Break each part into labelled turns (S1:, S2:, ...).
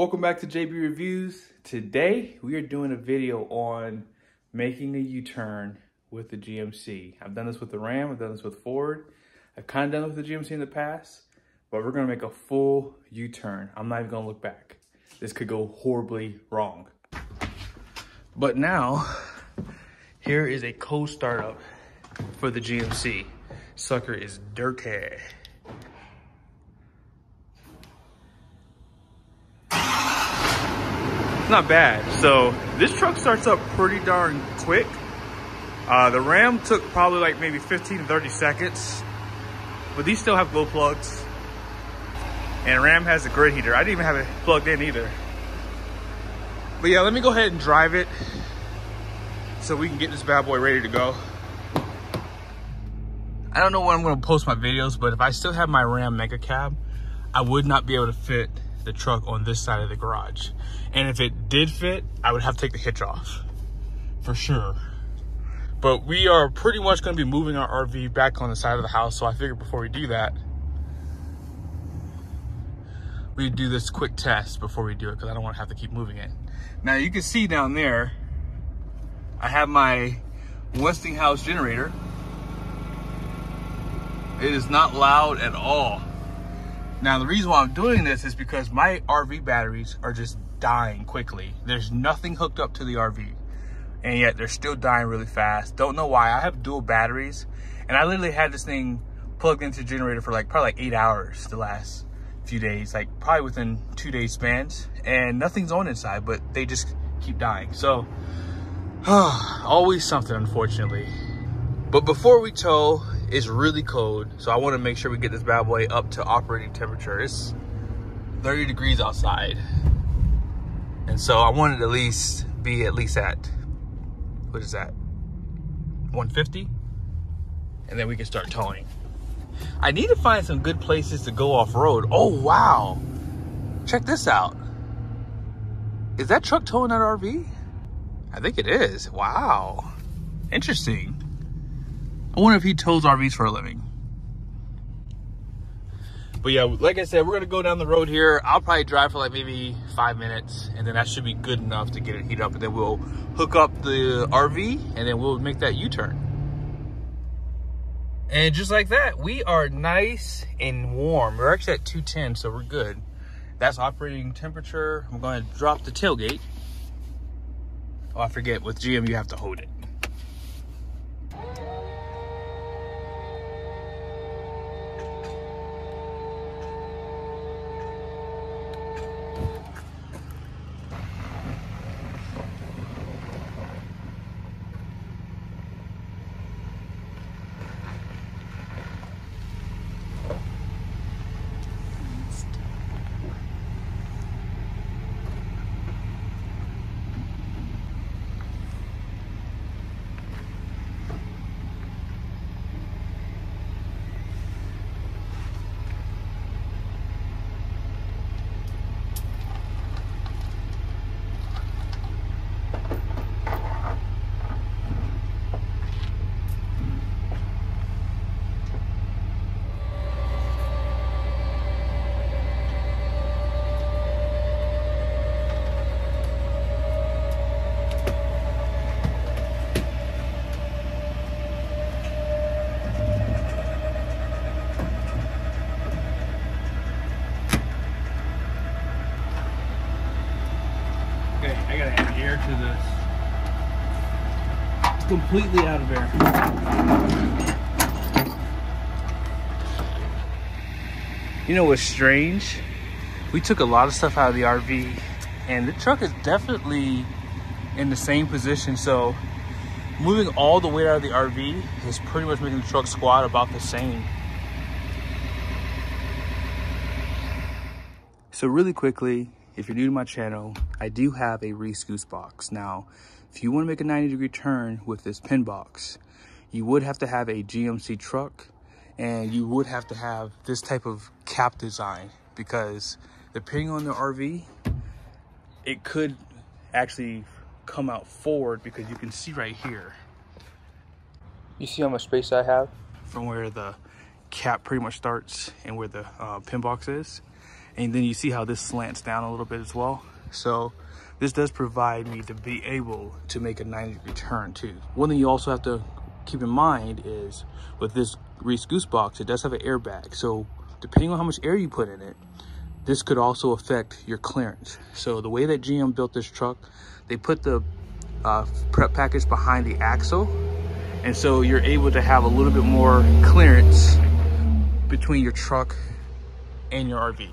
S1: Welcome back to JB Reviews. Today we are doing a video on making a U-turn with the GMC. I've done this with the Ram, I've done this with Ford. I've kind of done it with the GMC in the past, but we're gonna make a full U-turn. I'm not even gonna look back. This could go horribly wrong. But now, here is a cold startup for the GMC. Sucker is dirty. Not bad. So this truck starts up pretty darn quick. Uh, the Ram took probably like maybe 15 to 30 seconds, but these still have glow plugs. And Ram has a grid heater. I didn't even have it plugged in either. But yeah, let me go ahead and drive it so we can get this bad boy ready to go. I don't know when I'm gonna post my videos, but if I still have my Ram Mega Cab, I would not be able to fit the truck on this side of the garage. And if it did fit, I would have to take the hitch off for sure. But we are pretty much going to be moving our RV back on the side of the house. So I figured before we do that, we do this quick test before we do it because I don't want to have to keep moving it. Now you can see down there, I have my Westinghouse generator. It is not loud at all. Now, the reason why I'm doing this is because my RV batteries are just dying quickly. There's nothing hooked up to the RV, and yet they're still dying really fast. Don't know why. I have dual batteries, and I literally had this thing plugged into the generator for like probably like eight hours the last few days, like probably within two days spans, and nothing's on inside, but they just keep dying. So, always something, unfortunately. But before we tow, it's really cold. So I want to make sure we get this bad boy up to operating temperature. It's 30 degrees outside. And so I wanted to at least be at least at, what is that? 150? And then we can start towing. I need to find some good places to go off-road. Oh, wow. Check this out. Is that truck towing that RV? I think it is. Wow. Interesting. I wonder if he tows RVs for a living. But yeah, like I said, we're gonna go down the road here. I'll probably drive for like maybe five minutes, and then that should be good enough to get it heat up. And then we'll hook up the RV, and then we'll make that U-turn. And just like that, we are nice and warm. We're actually at 210, so we're good. That's operating temperature. I'm gonna drop the tailgate. Oh, I forget, with GM, you have to hold it. to this. It's completely out of air. You know what's strange? We took a lot of stuff out of the RV and the truck is definitely in the same position. So moving all the weight out of the RV is pretty much making the truck squat about the same. So really quickly, if you're new to my channel, I do have a Reese Goose box. Now, if you want to make a 90 degree turn with this pin box, you would have to have a GMC truck and you would have to have this type of cap design because depending on the RV, it could actually come out forward because you can see right here. You see how much space I have from where the cap pretty much starts and where the uh, pin box is. And then you see how this slants down a little bit as well. So this does provide me to be able to make a 90 degree turn too. One thing you also have to keep in mind is with this Reese Goose box, it does have an airbag. So depending on how much air you put in it, this could also affect your clearance. So the way that GM built this truck, they put the uh, prep package behind the axle. And so you're able to have a little bit more clearance between your truck and your RV.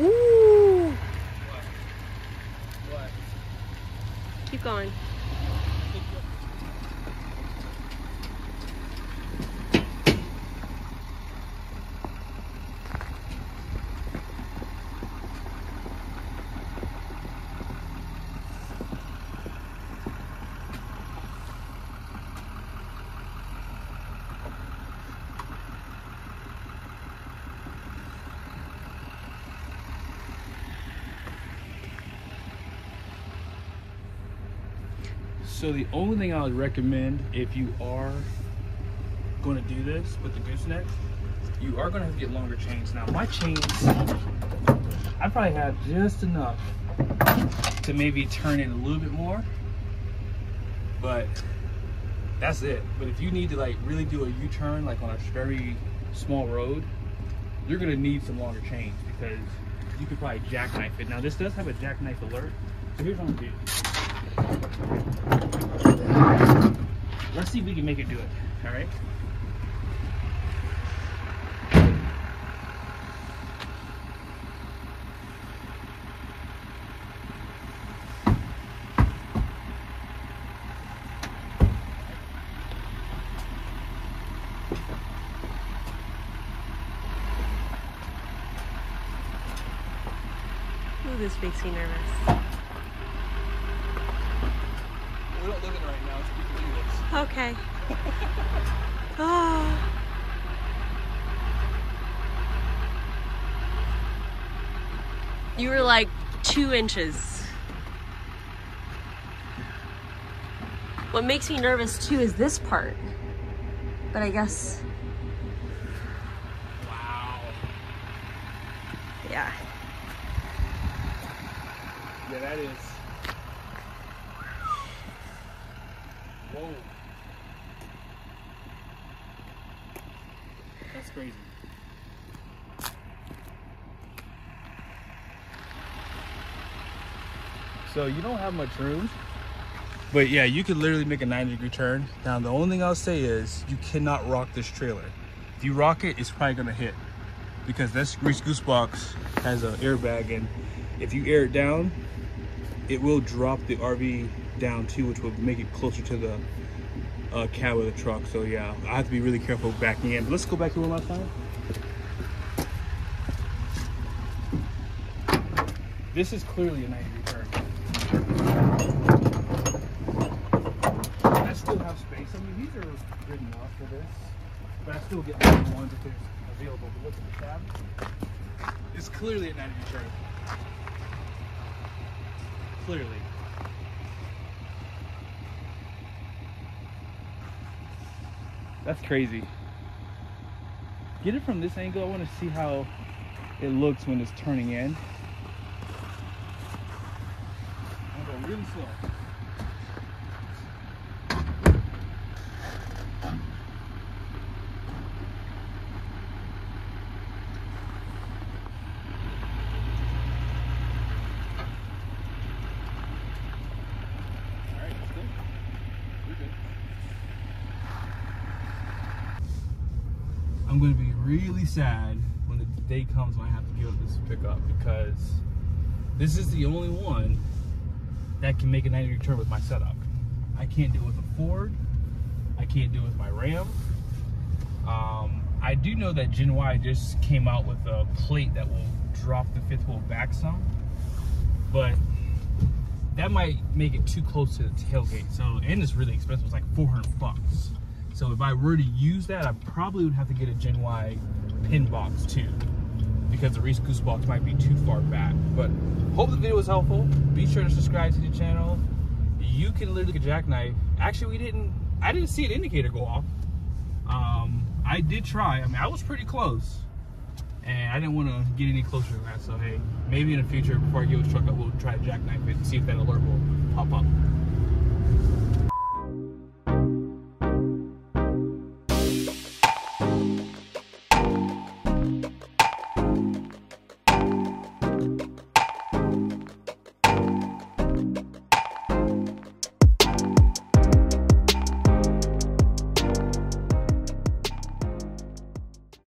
S2: Ooh.
S1: What? What?
S2: Keep going.
S1: So the only thing I would recommend if you are going to do this with the gooseneck, you are going to have to get longer chains. Now my chains, I probably have just enough to maybe turn in a little bit more, but that's it. But if you need to like really do a U-turn like on a very small road, you're gonna need some longer chains because you could probably jackknife it. Now this does have a jackknife alert. So here's what I'm gonna do. Let's see if we can make it do it, all right?
S2: Ooh, this makes me nervous.
S1: We don't live in right now, so we can do this.
S2: Okay. Oh. You were like two inches. What makes me nervous too is this part. But I guess,
S1: Wow.
S2: yeah.
S1: Yeah, that is. Whoa. That's crazy. So you don't have much room. But yeah, you could literally make a 90 degree turn. Now the only thing I'll say is you cannot rock this trailer. If you rock it, it's probably gonna hit. Because this Reese Goose box has an airbag and if you air it down, it will drop the RV down too, which will make it closer to the uh, cab of the truck. So yeah, I have to be really careful backing in. But let's go back here one last time. This is clearly a 90 degree turn. I still have these are good enough for this, but I still get more ones if there's available. But look at the cab. It's clearly a 90 degree turn. Clearly. That's crazy. Get it from this angle. I want to see how it looks when it's turning in. I'm going really slow. Alright, that's good. We're good. I'm going to be really sad when the day comes when I have to give up this pickup because this is the only one that can make a 90 degree turn with my setup. I can't do it with a Ford. I can't do it with my Ram. Um, I do know that Gen Y just came out with a plate that will drop the fifth wheel back some, but that might make it too close to the tailgate. So, and it's really expensive. It's like 400 bucks. So if I were to use that, I probably would have to get a Gen Y pin box too, because the Reese Goose box might be too far back. But hope the video was helpful. Be sure to subscribe to the channel. You can literally get a jackknife. Actually, we didn't. I didn't see an indicator go off. Um, I did try. I mean, I was pretty close, and I didn't want to get any closer than that. So hey, maybe in the future, before I get this truck up, we'll try to jackknife it and see if that alert will pop up.